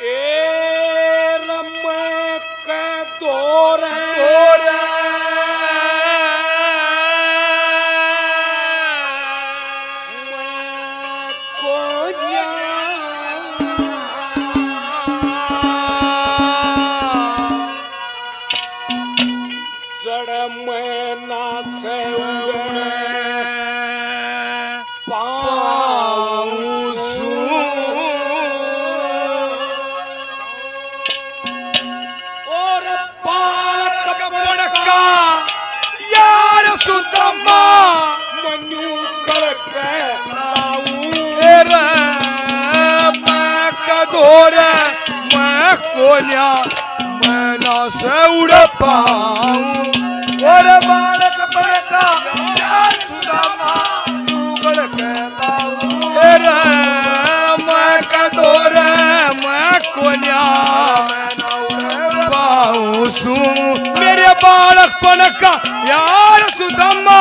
Yeah. कोन्या मैं ना से उड़ पाऊँ बालक बड़का मेरे बालकपन का यार सुदामा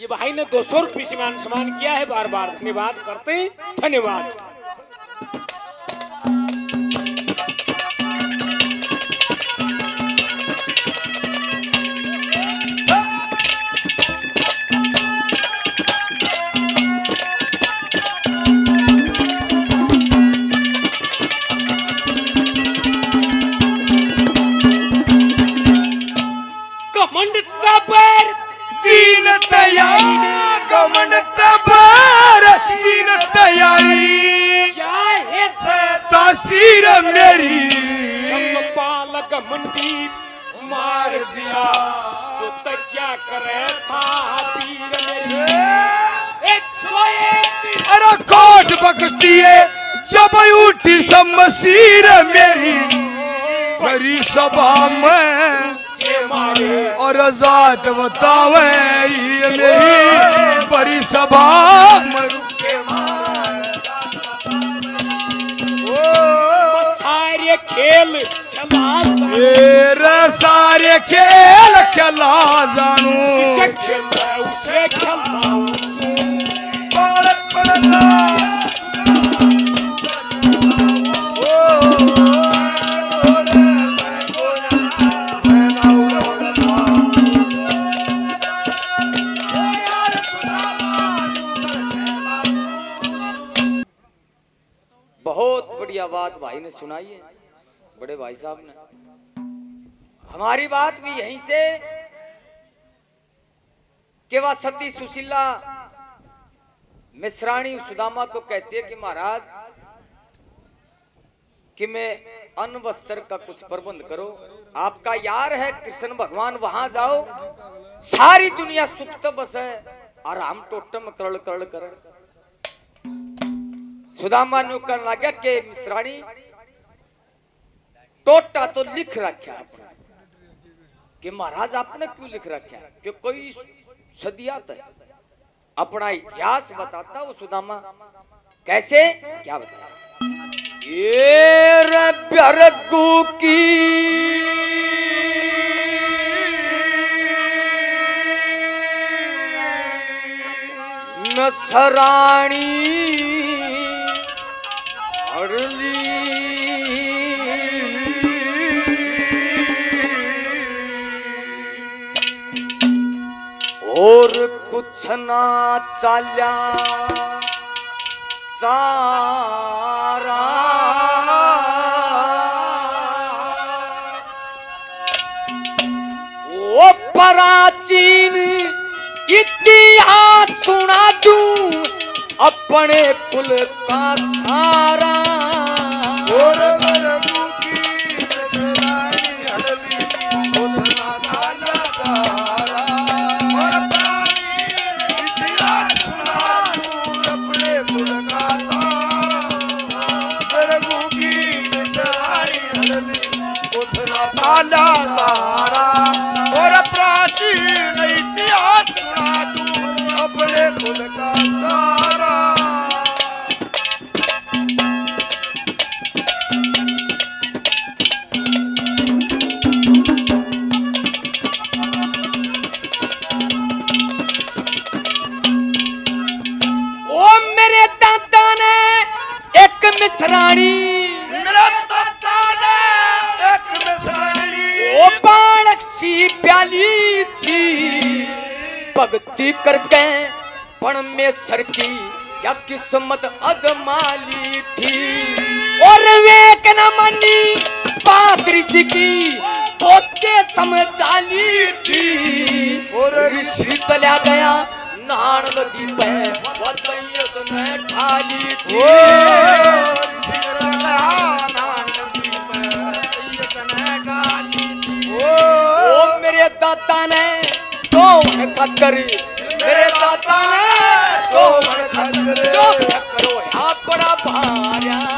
ये भाई ने दो सौ रुपये से मान सम्मान किया है बार बार धन्यवाद करते हैं। धन्यवाद। Thank you. घमंडी मार दिया। जो तक क्या करे था पीर मेरी। एक अरे कोट बख्शती है जब उठी समसीर मेरी। बड़ी सभा में और जात बतावे ये मेरी। बड़ी सभा सारे खिला मेरे सारे खेल खेला जानू। बहुत बढ़िया बात भाई ने सुनाई है। बड़े भाई साहब ने। हमारी बात भी यहीं से कि वह सती सुशीला मिश्राणी सुदामा को कहती कि महाराज, कि मैं अन्न वस्त्र का कुछ प्रबंध करो। आपका यार है कृष्ण भगवान, वहाँ जाओ। सारी दुनिया सुप्त बस है और हम टोटम करल करल करे। सुदामा नु कर लगा के मिश्राणी टोटा तो लिख रखा अपना। कि महाराज, आपने क्यों लिख रखा है? कि कोई सदियात है अपना इतिहास बताता, वो सुदामा। कैसे? क्या बताया? ये रब्यरगु की। नसराणी अड़ली सना चाल्या सारा ओ प्राचीन इतिहास सुना दूं अपने कुल का सारा. सर की या किस्मत अजमाली थी। और वेक न मनी बात ऋषि की पोते समझाली थी। और ऋषि चला गया नान नदी पे वतैयत थी। नान नदी में डाली थी। ओ! मेरे दादा ने दो मन खतर मेरे दादा ने दो मन करो यहाँ बड़ा भार्या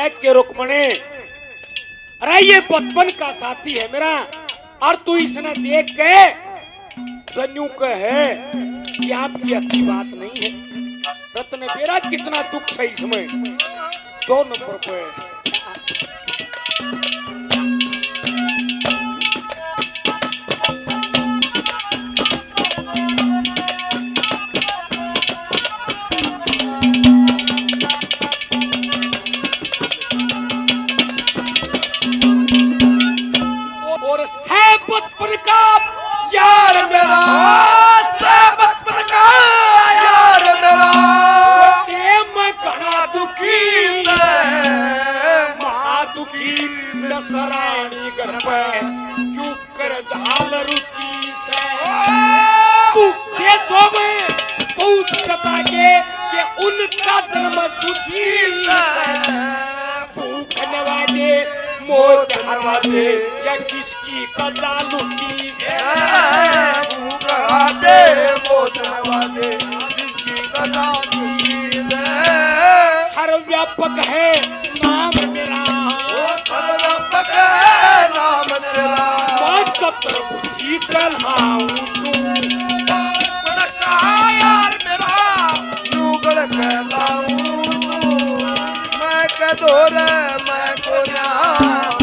ने के रुकमणे। अरे ये बचपन का साथी है मेरा, और तू इसने देख के संयू के है कि आपकी अच्छी बात नहीं है। रत्न बेरा कितना दुख है इसमें। दो नंबर पे। यार किसकी कदा लुटी से दे बोतल वाले जिसकी कदा की से सर्वव्यापक है नाम मेरा सर्वव्यापक है नाम तेरा मैं चतुर्भुजी कलहाऊं बड़ा कहा यार मेरा युगल कहलाऊं मैं कदो रे मैं को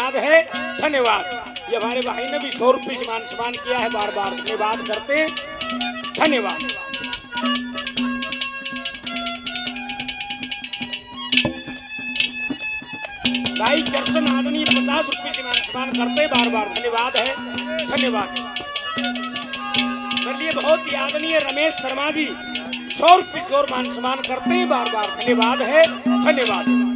धन्यवाद है। धन्यवाद। ये हमारे भाई ने भी सौ रुपये मान सम्मान किया है, बार बार धन्यवाद करते हैं। धन्यवाद। भाई दर्शन आदमी पचास रुपये से मान सम्मान करते बार बार धन्यवाद है। धन्यवाद। मेरे लिए बहुत ही आदरणीय रमेश शर्मा जी सौ रुपये से और मान सम्मान करते बार बार धन्यवाद है। धन्यवाद।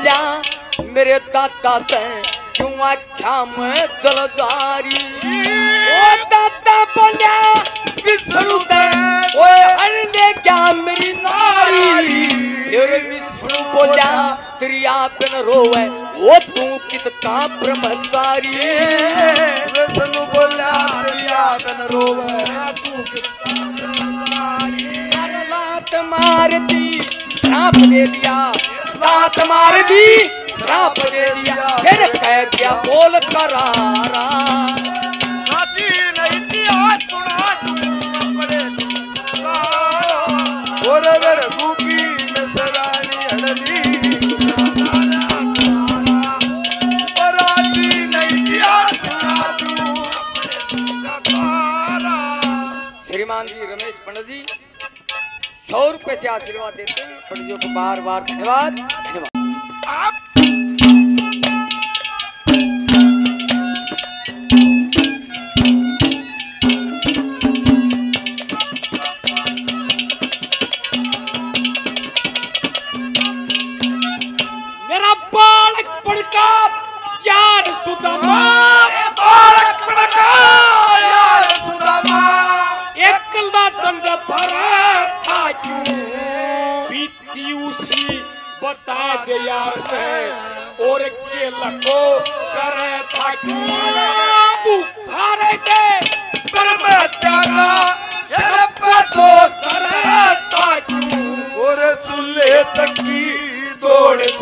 बोलिया मेरे दादा ते क्यों आख्या मैं जलजारी ओ दादा बोलिया विष्णु ते ओ अरे क्या मेरी नारी? तेरे विष्णु बोलिया तेरी आप न रोवे ओ तू कित का ब्रह्मचारी? विष्णु बोला तेरिया बन रोवे तू कितना यार लात मार दी श्राप दे दिया। लात मार दी श्राप दे दिया फिर कह दिया बोल करारा। सौ रुपए से आशीर्वाद देते हैं। पंडित जी को बार बार धन्यवाद। धन्यवाद।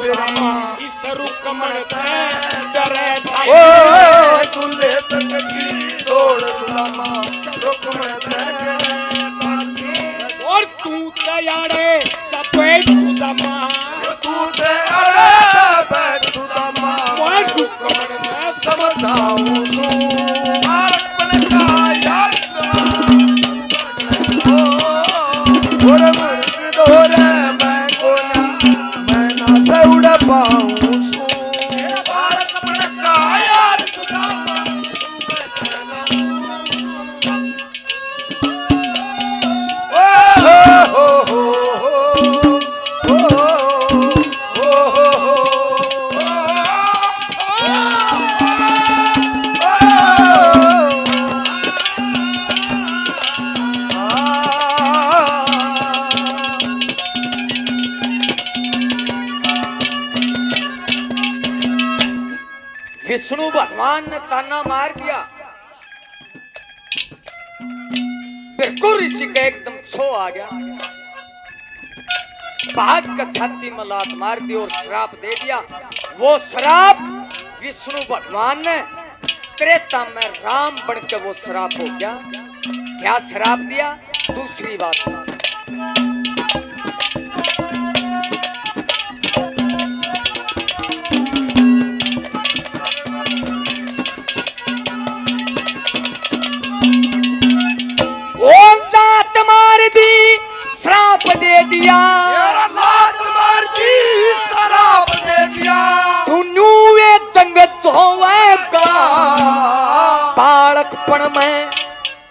दौड़ फिरी इस ते डरे था ओ चूल्हे तक की दौड़ सुदामा रुक में और तू तैयार चपेट सुदामा। विष्णु भगवान ने ताना मार दिया। बिल्कुल ऋषि का एकदम छो आ गया। बाज का छाती में लात मार दी और श्राप दे दिया। वो श्राप विष्णु भगवान ने त्रेता में राम बन के वो श्राप हो गया। क्या श्राप दिया? दूसरी बात।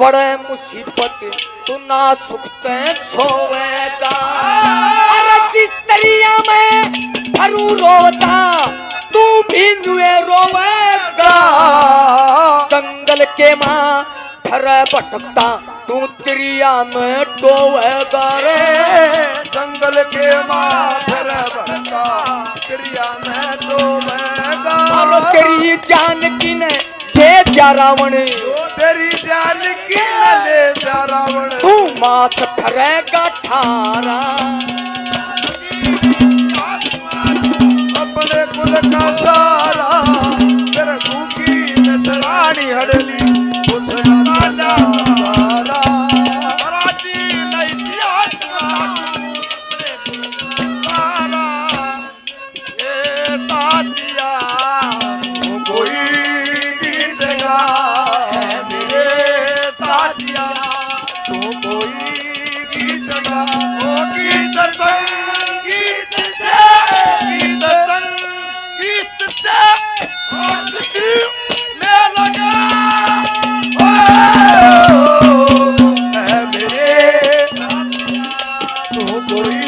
पड़े मुसीबत तू ना सुखते सोवेगा अरे जिस तरिया में भरू रोता तू भी नुए रोवेगा जंगल के माँ थर भटकता तू त्रिया में डोवेगा रे। जंगल के माथर बनता क्रिया में तो मैं और तेरी जान की ने ये जा रावण। तेरी जान की न ले जा रावण तू मास फरेगा ठारा अपने कुल का सारा तू कोई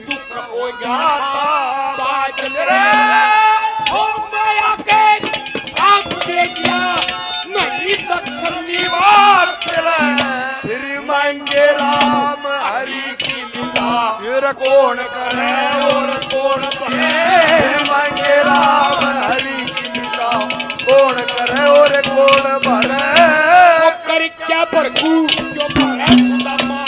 दुख हो जाता बाजन रे हो माया के आप दे दिया। नहीं दक्षिण निवास श्री मांगे राम हरि की लीला। फिर कौन करे और कौन पढ़े? श्री मांगे राम हरि की लीला। कौन करे और कौन भरे कर क्या प्रभु? जो भरे सुदामा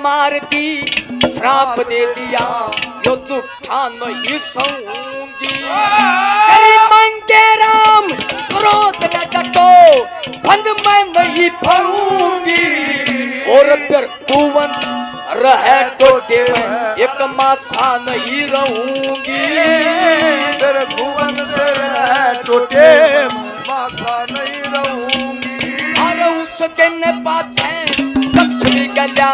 दी श्राप दे दिया यो झूठा नहीं सहूँगी मंगे राम क्रोध न डटो बंद मैं नहीं पढ़ूँगी और फिर कुवंश रहे टोटे में एक मासा नहीं रहूँगी। से रह टूटे मासा नहीं रहूँगी। और उस दिन पाछे लक्ष्मी गल्या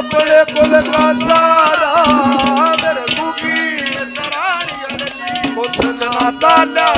ओ बड़े कुल का सारा मेरे गुगी तरानी अड़ली कुछ ना ताला